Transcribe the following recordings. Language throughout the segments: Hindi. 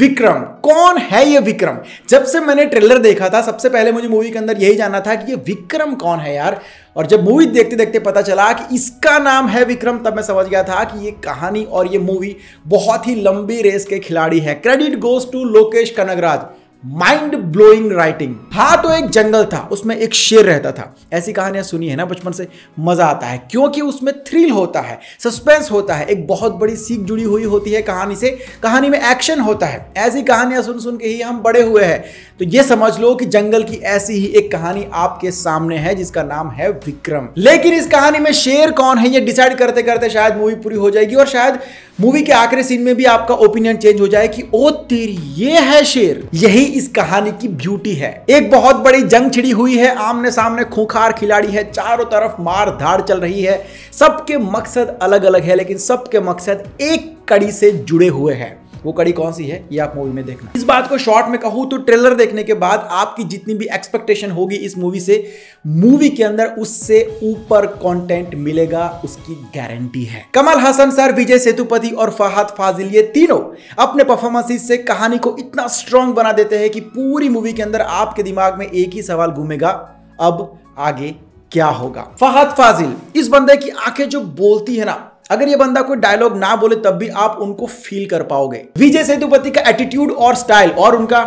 विक्रम। कौन है ये विक्रम? जब से मैंने ट्रेलर देखा था, सबसे पहले मुझे मूवी के अंदर यही जानना था कि ये विक्रम कौन है यार। और जब मूवी देखते देखते पता चला कि इसका नाम है विक्रम, तब मैं समझ गया था कि ये कहानी और ये मूवी बहुत ही लंबी रेस के खिलाड़ी है। Credit goes to Lokesh Kanagaraj mind blowing writing हाँ तो एक जंगल था, उसमें एक शेर रहता था। ऐसी कहानियाँ सुनी है ना बचपन से, मज़ा आता है। क्योंकि उसमें थ्रिल होता है सस्पेंस होता है, एक बहुत बड़ी सीख जुड़ी हुई होती है कहानी से। कहानी में एक्शन होता है। ऐसी कहानियाँ सुन सुन के ही हम बड़े हुए हैं। तो ये समझ लो कि जंगल की ऐसी ही एक कहानी आपके सामने है, जिसका नाम है विक्रम। लेकिन इस कहानी में शेर कौन है, ये डिसाइड करते करते शायद मूवी पूरी हो जाएगी और शायद मूवी के आखिरी सीन में भी आपका ओपिनियन चेंज हो जाए कि, ओ तेरी, ये है शेर। यही इस कहानी की ब्यूटी है। एक बहुत बड़ी जंग छिड़ी हुई है। आमने सामने खूंखार खिलाड़ी है। चारों तरफ़ मार धाड़ चल रही है। सबके मकसद अलग अलग है, लेकिन सबके मकसद एक कड़ी से जुड़े हुए हैं। वो कड़ी कौन सी है, ये आप मूवी में देखना। इस बात को शॉर्ट में कहूँ तो ट्रेलर देखने के बाद आपकी जितनी भी एक्सपेक्टेशन होगी इस मूवी से मूवी के अंदर उससे ऊपर कंटेंट मिलेगा, उसकी गारंटी है। कमल हसन सर विजय सेतुपति और फहद फाजिल, ये तीनों अपने परफॉर्मेंस से कहानी को इतना स्ट्रांग बना देते हैं कि पूरी मूवी के अंदर आपके दिमाग में एक ही सवाल घूमेगा, अब आगे क्या होगा? फहद फाजिल, इस बंदे की आँखें जो बोलती है ना अगर ये बंदा कोई डायलॉग ना बोले, तब भी आप उनको फील कर पाओगे। विजय सेतुपति का एटीट्यूड और स्टाइल और उनका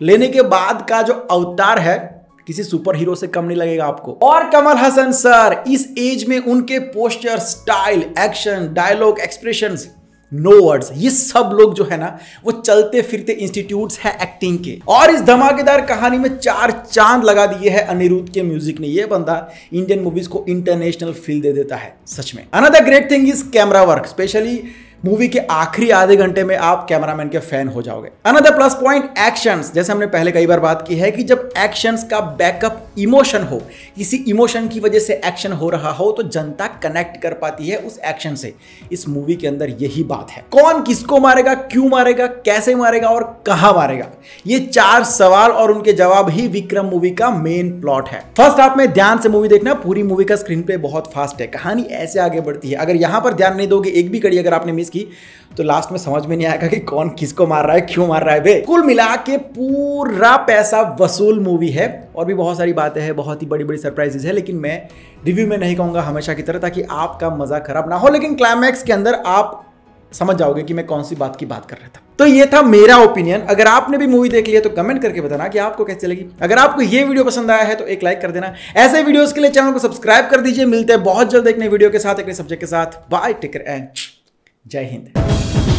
लेने के बाद का जो अवतार है, किसी सुपर हीरो से कम नहीं लगेगा आपको। और कमल हसन सर, इस एज में उनके poster style action dialogue expressions no words ये सब लोग जो है ना, वो चलते फिरते इंस्टीट्यूट है एक्टिंग के। और इस धमाकेदार कहानी में चार चाँद लगा दिए है अनिरुद्ध के म्यूज़िक ने। ये बंदा इंडियन मूवीज़ को इंटरनेशनल फील दे देता है, सच में। Another great thing is camera work specially movie के आखिरी आधे घंटे में आप कैमरामैन के फ़ैन हो जाओगे। अनदर प्लस पॉइंट एक्शंस जैसे हमने पहले कई बार बात की है कि जब एक्शंस का बैकअप इमोशन हो, किसी इमोशन की वजह से एक्शन हो रहा हो तो जनता कनेक्ट कर पाती है उस एक्शन से। इस मूवी के अंदर यही बात है। कौन किसको मारेगा, क्यों मारेगा, कैसे मारेगा और कहाँ मारेगा? ये चार सवाल और उनके जवाब ही विक्रम मूवी का मेन प्लॉट है। फ़र्स्ट आप में ध्यान से मूवी देखना, पूरी मूवी का स्क्रीन पे बहुत फास्ट है। कहानी ऐसे आगे बढ़ती है। अगर यहाँ पर ध्यान नहीं दोगे, एक भी कड़ी अगर आपने मिस की तो लास्ट में समझ में नहीं आएगा कि कौन किसको मार रहा है, क्यों मार रहा है। बे कुल मिला के पूरा पैसा वसूल मूवी है, और भी बहुत सारी बातें हैं, बहुत ही बड़ी बड़ी सरप्राइजेज है, लेकिन मैं रिव्यू में नहीं कहूँगा हमेशा की तरह, ताकि आपका मज़ा खराब ना हो, लेकिन क्लाइमैक्स के अंदर आप समझ जाओगे कि मैं कौन सी बात की बात कर रहा था। तो ये था मेरा ओपिनियन अगर आपने भी मूवी देख लिया तो कमेंट करके बताना कि आपको कैसे लगी। अगर आपको ये वीडियो पसंद आया है तो एक लाइक कर देना। ऐसे वीडियोस के लिए चैनल को सब्सक्राइब कर दीजिए। मिलते हैं बहुत जल्द एक नई वीडियो के साथ, एक नए सब्जेक्ट के साथ। बाय टेकर एंड जय हिंद।